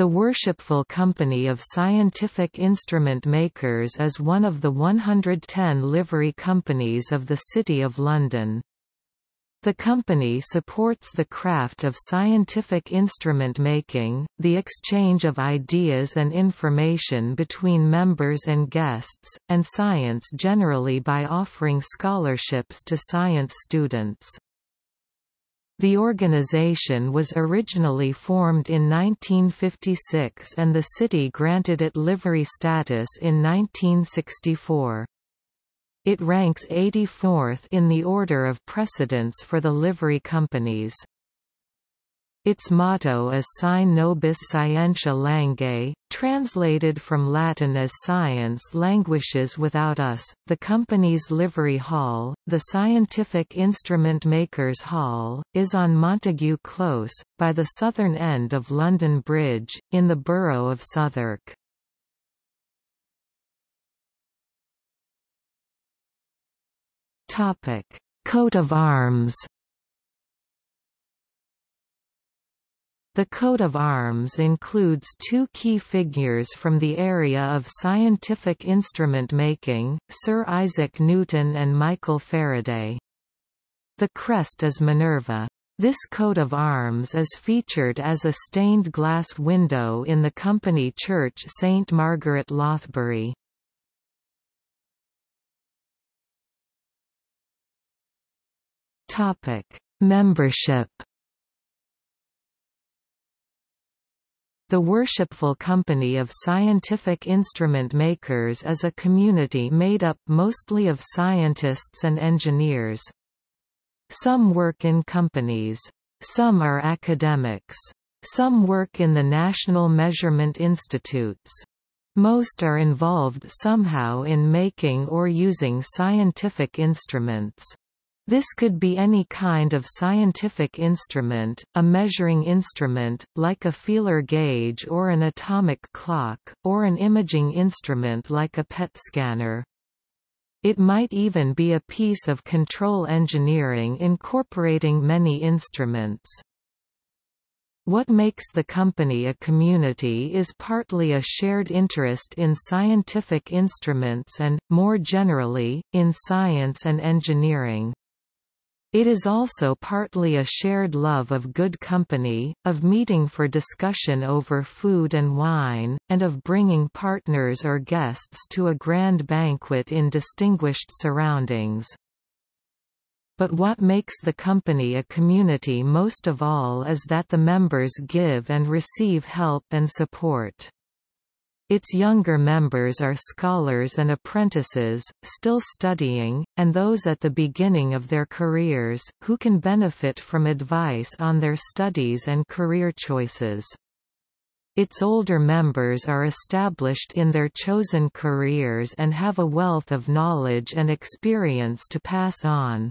The Worshipful Company of Scientific Instrument Makers is one of the 110 livery companies of the City of London. The company supports the craft of scientific instrument making, the exchange of ideas and information between members and guests, and science generally by offering scholarships to science students. The organization was originally formed in 1956 and the city granted it livery status in 1964. It ranks 84th in the order of precedence for the livery companies. Its motto is Sine Nobis Scientia Languae, translated from Latin as Science languishes without us. The company's livery hall, the Scientific Instrument Makers Hall, is on Montague Close, by the southern end of London Bridge, in the borough of Southwark. Coat of arms. The coat of arms includes two key figures from the area of scientific instrument making, Sir Isaac Newton and Michael Faraday. The crest is Minerva. This coat of arms is featured as a stained glass window in the company church St Margaret Lothbury. Membership. The Worshipful Company of Scientific Instrument Makers is a community made up mostly of scientists and engineers. Some work in companies. Some are academics. Some work in the National Measurement Institutes. Most are involved somehow in making or using scientific instruments. This could be any kind of scientific instrument, a measuring instrument, like a feeler gauge or an atomic clock, or an imaging instrument like a PET scanner. It might even be a piece of control engineering incorporating many instruments. What makes the company a community is partly a shared interest in scientific instruments and, more generally, in science and engineering. It is also partly a shared love of good company, of meeting for discussion over food and wine, and of bringing partners or guests to a grand banquet in distinguished surroundings. But what makes the company a community most of all is that the members give and receive help and support. Its younger members are scholars and apprentices, still studying, and those at the beginning of their careers, who can benefit from advice on their studies and career choices. Its older members are established in their chosen careers and have a wealth of knowledge and experience to pass on.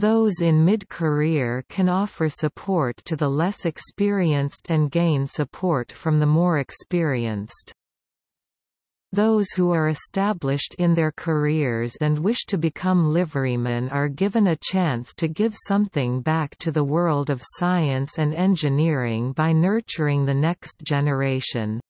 Those in mid-career can offer support to the less experienced and gain support from the more experienced. Those who are established in their careers and wish to become liverymen are given a chance to give something back to the world of science and engineering by nurturing the next generation.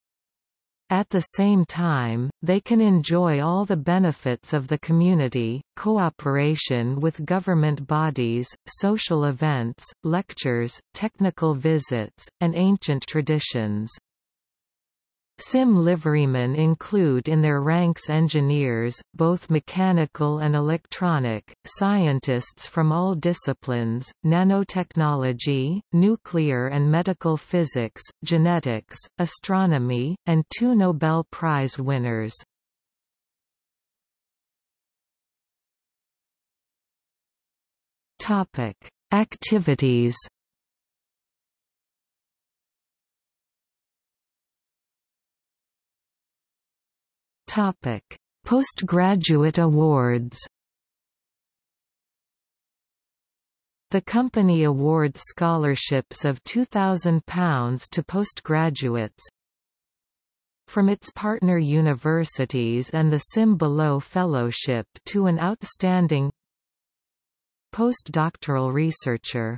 At the same time, they can enjoy all the benefits of the community, cooperation with government bodies, social events, lectures, technical visits, and ancient traditions. SIM liverymen include in their ranks engineers, both mechanical and electronic, scientists from all disciplines, nanotechnology, nuclear and medical physics, genetics, astronomy, and two Nobel Prize winners. Activities Topic: Postgraduate awards. The company awards scholarships of £2,000 to postgraduates from its partner universities and the SIM Beloe Fellowship to an outstanding postdoctoral researcher.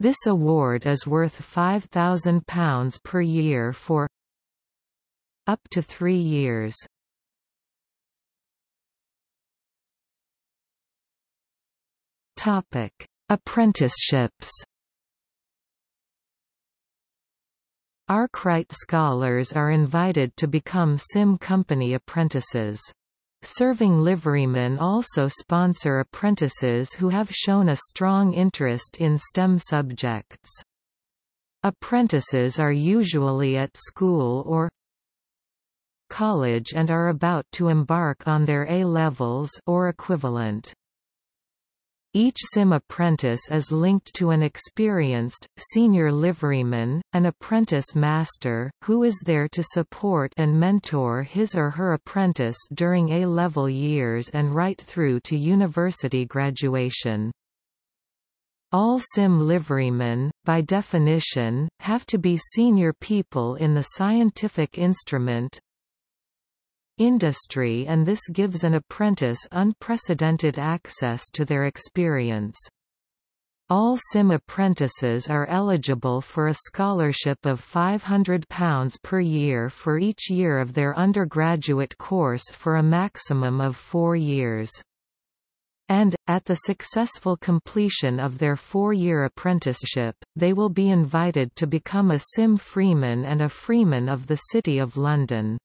This award is worth £5,000 per year for up to three years. Topic: Apprenticeships Arkwright scholars are invited to become SIM company apprentices. Serving liverymen also sponsor apprentices who have shown a strong interest in STEM subjects. Apprentices are usually at school or college and are about to embark on their A-levels or equivalent. Each SIM apprentice is linked to an experienced, senior liveryman, an apprentice master, who is there to support and mentor his or her apprentice during A-level years and right through to university graduation. All SIM liverymen, by definition, have to be senior people in the scientific instrument, industry and this gives an apprentice unprecedented access to their experience. All SIM apprentices are eligible for a scholarship of £500 per year for each year of their undergraduate course for a maximum of four years. And, at the successful completion of their four-year apprenticeship, they will be invited to become a SIM Freeman and a Freeman of the City of London.